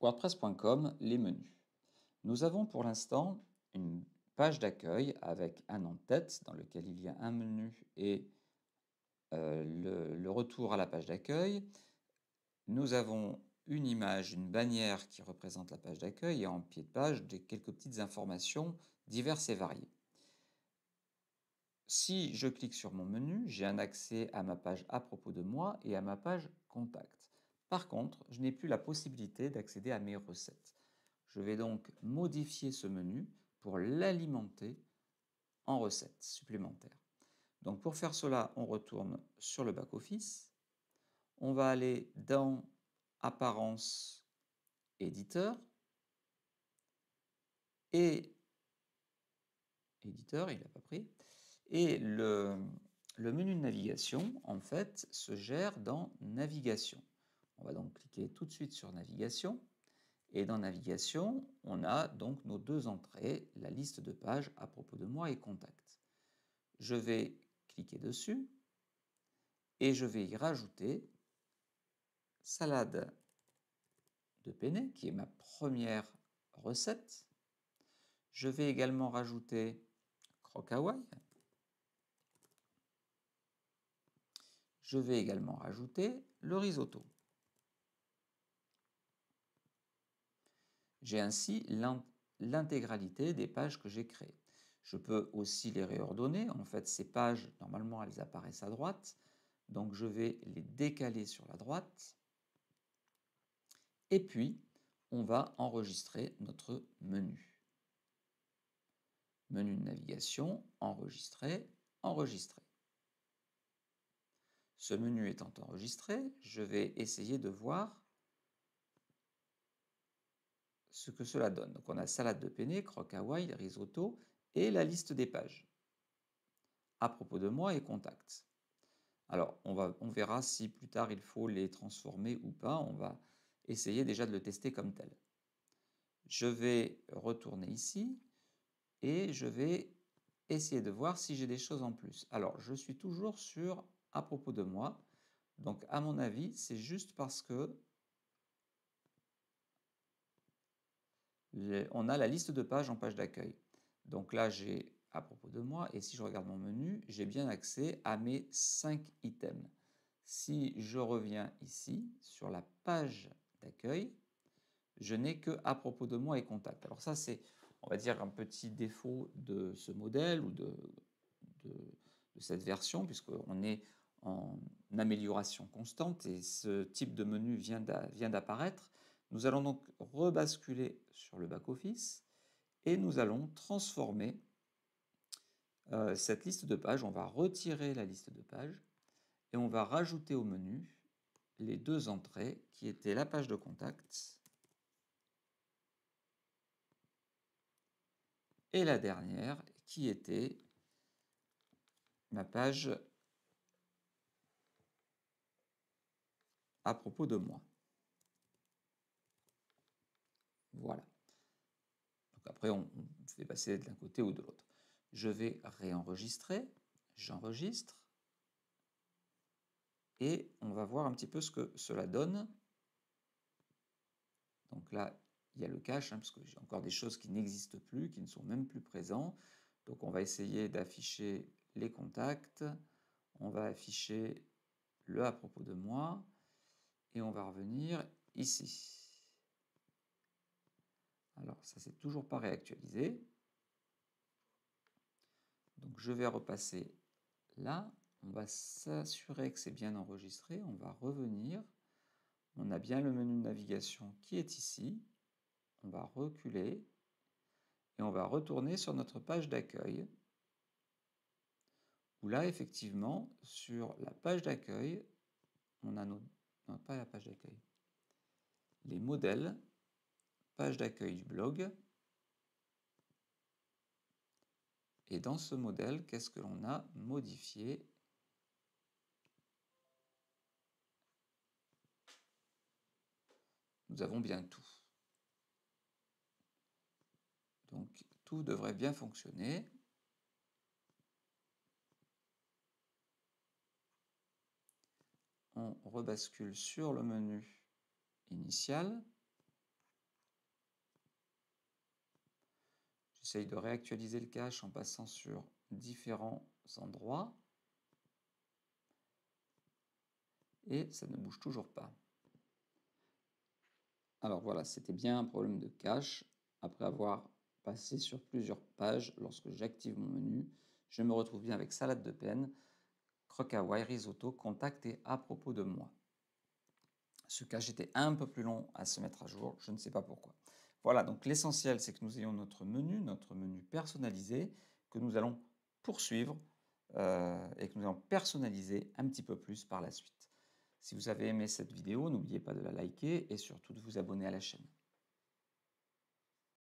WordPress.com, les menus. Nous avons pour l'instant une page d'accueil avec un en-tête dans lequel il y a un menu et euh, le, le, retour à la page d'accueil. Nous avons une image, une bannière qui représente la page d'accueil et en pied de page des quelques petites informations diverses et variées. Si je clique sur mon menu, j'ai un accès à ma page à propos de moi et à ma page contact. Par contre, je n'ai plus la possibilité d'accéder à mes recettes. Je vais donc modifier ce menu pour l'alimenter en recettes supplémentaires. Donc pour faire cela, on retourne sur le back-office. On va aller dans Apparence éditeur et le menu de navigation, en fait, se gère dans Navigation. On va donc cliquer tout de suite sur Navigation. Et dans Navigation, on a donc nos deux entrées, la liste de pages à propos de moi et contact. Je vais cliquer dessus et je vais y rajouter salade de penne, qui est ma première recette. Je vais également rajouter croque Je vais également rajouter le risotto. J'ai ainsi l'intégralité des pages que j'ai créées. Je peux aussi les réordonner. En fait, ces pages, normalement, elles apparaissent à droite. Donc, je vais les décaler sur la droite. Et puis, on va enregistrer notre menu. Menu de navigation, enregistrer, enregistrer. Ce menu étant enregistré, je vais essayer de voir ce que cela donne. Donc on a salade de penne, croque Hawaii, risotto et la liste des pages. À propos de moi et contact. Alors on, va, on verra si plus tard il faut les transformer ou pas. On va essayer déjà de le tester comme tel. Je vais retourner ici et je vais essayer de voir si j'ai des choses en plus. Alors je suis toujours sur à propos de moi. Donc à mon avis, c'est juste parce que on a la liste de pages en page d'accueil. Donc là, j'ai à propos de moi, et si je regarde mon menu, j'ai bien accès à mes 5 items. Si je reviens ici, sur la page d'accueil, je n'ai que à propos de moi et contact. Alors ça, c'est, on va dire, un petit défaut de ce modèle ou de, de, de cette version, puisqu'on est en amélioration constante et ce type de menu vient d'apparaître. Nous allons donc rebasculer sur le back-office et nous allons transformer euh, cette liste de pages. On va retirer la liste de pages et on va rajouter au menu les deux entrées qui étaient la page de contact et la dernière qui était ma page à propos de moi. Voilà. Donc après, on, fait passer de l'un côté ou de l'autre. Je vais réenregistrer. J'enregistre. Et on va voir un petit peu ce que cela donne. Donc là, il y a le cache, hein, parce que j'ai encore des choses qui n'existent plus, qui ne sont même plus présents. Donc on va essayer d'afficher les contacts. On va afficher le à propos de moi. Et on va revenir ici. Alors, ça c'est toujours pas réactualisé. Donc, je vais repasser là. On va s'assurer que c'est bien enregistré. On va revenir. On a bien le menu de navigation qui est ici. On va reculer et on va retourner sur notre page d'accueil où là, effectivement, sur la page d'accueil, on a nos... Non, pas la page d'accueil. Les modèles page d'accueil du blog. Et dans ce modèle, qu'est-ce que l'on a modifié? Nous avons bien tout. Donc tout devrait bien fonctionner. On rebascule sur le menu initial. J'essaye de réactualiser le cache en passant sur différents endroits. Et ça ne bouge toujours pas. Alors voilà, c'était bien un problème de cache. Après avoir passé sur plusieurs pages, lorsque j'active mon menu, je me retrouve bien avec salade de peine, croquaway, risotto, contact et à propos de moi. Ce cache était un peu plus long à se mettre à jour, je ne sais pas pourquoi. Voilà, donc l'essentiel, c'est que nous ayons notre menu, notre menu personnalisé, que nous allons poursuivre euh, et que nous allons personnaliser un petit peu plus par la suite. Si vous avez aimé cette vidéo, n'oubliez pas de la liker et surtout de vous abonner à la chaîne.